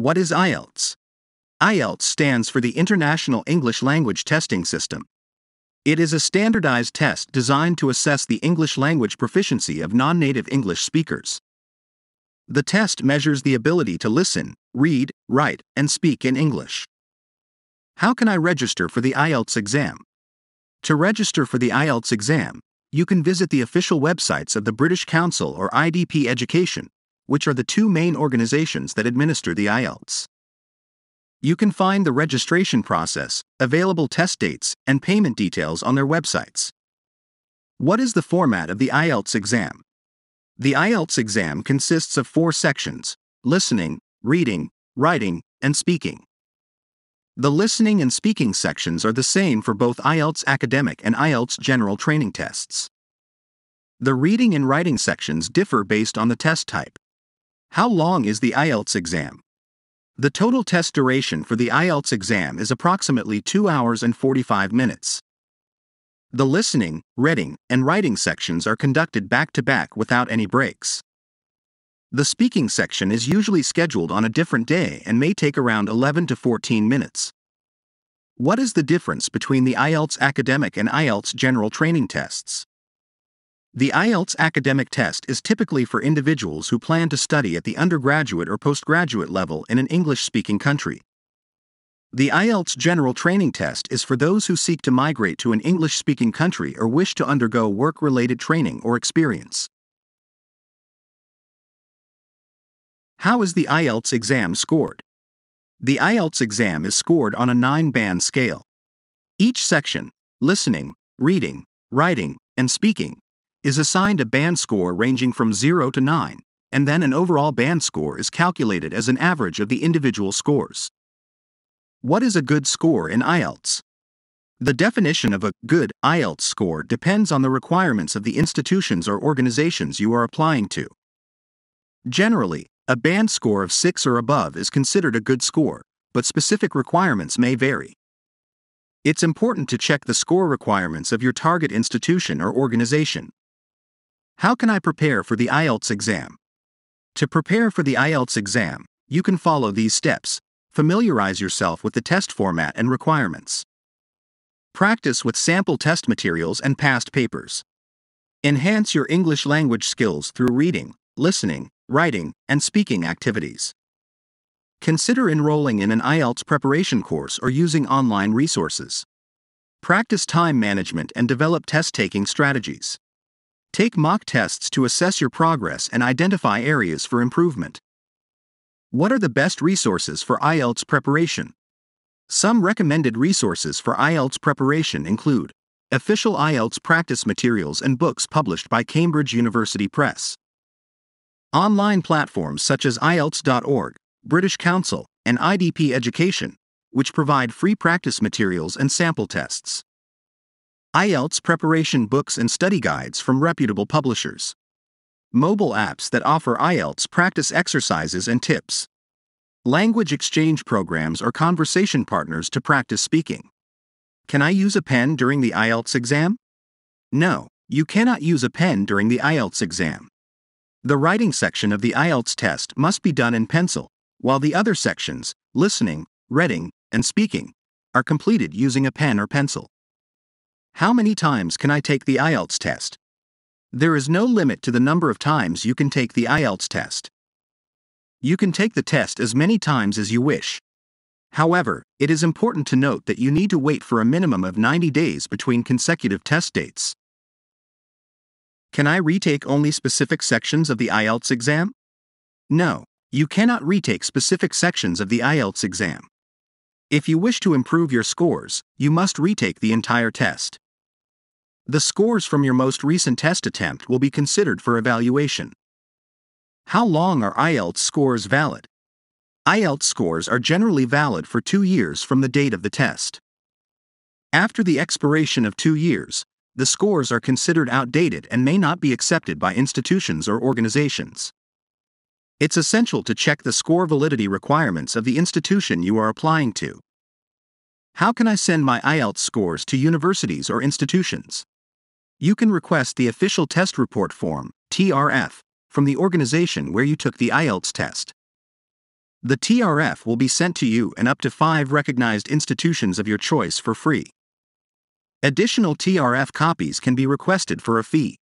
What is IELTS? IELTS stands for the International English Language Testing System. It is a standardized test designed to assess the English language proficiency of non native English speakers. The test measures the ability to listen, read, write, and speak in English. How can I register for the IELTS exam? To register for the IELTS exam, you can visit the official websites of the British Council or IDP Education, which are the two main organizations that administer the IELTS. You can find the registration process, available test dates, and payment details on their websites. What is the format of the IELTS exam? The IELTS exam consists of four sections listening, reading, writing, and speaking. The listening and speaking sections are the same for both IELTS academic and IELTS general training tests. The reading and writing sections differ based on the test type. How long is the IELTS exam? The total test duration for the IELTS exam is approximately 2 hours and 45 minutes. The listening, reading, and writing sections are conducted back to back without any breaks. The speaking section is usually scheduled on a different day and may take around 11 to 14 minutes. What is the difference between the IELTS academic and IELTS general training tests? The IELTS academic test is typically for individuals who plan to study at the undergraduate or postgraduate level in an English speaking country. The IELTS general training test is for those who seek to migrate to an English speaking country or wish to undergo work related training or experience. How is the IELTS exam scored? The IELTS exam is scored on a nine band scale. Each section, listening, reading, writing, and speaking, is assigned a band score ranging from 0 to 9, and then an overall band score is calculated as an average of the individual scores. What is a good score in IELTS? The definition of a good IELTS score depends on the requirements of the institutions or organizations you are applying to. Generally, a band score of 6 or above is considered a good score, but specific requirements may vary. It's important to check the score requirements of your target institution or organization. How can I prepare for the IELTS exam? To prepare for the IELTS exam, you can follow these steps. Familiarize yourself with the test format and requirements. Practice with sample test materials and past papers. Enhance your English language skills through reading, listening, writing, and speaking activities. Consider enrolling in an IELTS preparation course or using online resources. Practice time management and develop test taking strategies. Take mock tests to assess your progress and identify areas for improvement. What are the best resources for IELTS preparation? Some recommended resources for IELTS preparation include official IELTS practice materials and books published by Cambridge University Press. Online platforms such as IELTS.org, British Council, and IDP Education, which provide free practice materials and sample tests. IELTS preparation books and study guides from reputable publishers. Mobile apps that offer IELTS practice exercises and tips. Language exchange programs or conversation partners to practice speaking. Can I use a pen during the IELTS exam? No, you cannot use a pen during the IELTS exam. The writing section of the IELTS test must be done in pencil, while the other sections, listening, reading, and speaking, are completed using a pen or pencil. How many times can I take the IELTS test? There is no limit to the number of times you can take the IELTS test. You can take the test as many times as you wish. However, it is important to note that you need to wait for a minimum of 90 days between consecutive test dates. Can I retake only specific sections of the IELTS exam? No, you cannot retake specific sections of the IELTS exam. If you wish to improve your scores, you must retake the entire test. The scores from your most recent test attempt will be considered for evaluation. How long are IELTS scores valid? IELTS scores are generally valid for two years from the date of the test. After the expiration of two years, the scores are considered outdated and may not be accepted by institutions or organizations. It's essential to check the score validity requirements of the institution you are applying to. How can I send my IELTS scores to universities or institutions? You can request the official test report form, TRF, from the organization where you took the IELTS test. The TRF will be sent to you and up to five recognized institutions of your choice for free. Additional TRF copies can be requested for a fee.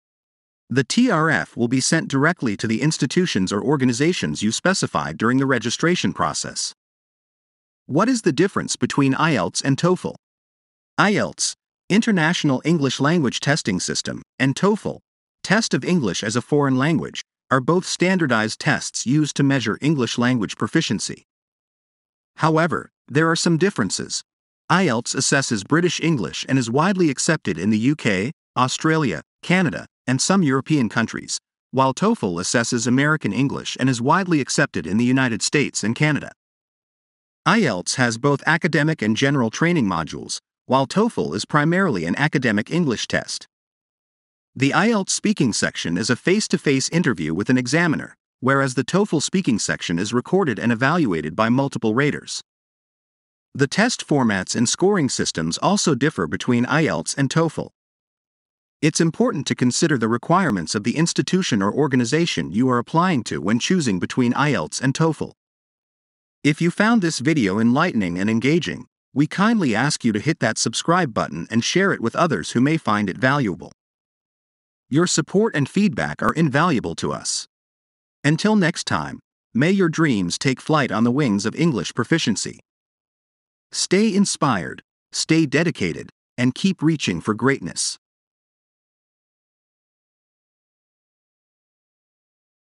The TRF will be sent directly to the institutions or organizations you specified during the registration process. What is the difference between IELTS and TOEFL? IELTS, International English Language Testing System, and TOEFL, Test of English as a Foreign Language, are both standardized tests used to measure English language proficiency. However, there are some differences. IELTS assesses British English and is widely accepted in the UK, Australia, Canada, and some European countries, while TOEFL assesses American English and is widely accepted in the United States and Canada. IELTS has both academic and general training modules, while TOEFL is primarily an academic English test. The IELTS speaking section is a face to face interview with an examiner, whereas the TOEFL speaking section is recorded and evaluated by multiple raters. The test formats and scoring systems also differ between IELTS and TOEFL. It's important to consider the requirements of the institution or organization you are applying to when choosing between IELTS and TOEFL. If you found this video enlightening and engaging, we kindly ask you to hit that subscribe button and share it with others who may find it valuable. Your support and feedback are invaluable to us. Until next time, may your dreams take flight on the wings of English proficiency. Stay inspired, stay dedicated, and keep reaching for greatness.